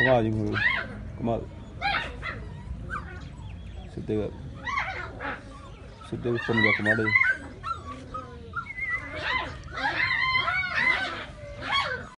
ਘੁਮਾ ਜੀ ਮੂਵੀ ਘੁਮਾ ਸਿੱਧੇ ਕਰ। ਸਿੱਧੇ ਉੱਪਰ ਨੂੰ ਜਾ ਕਮਾੜੇ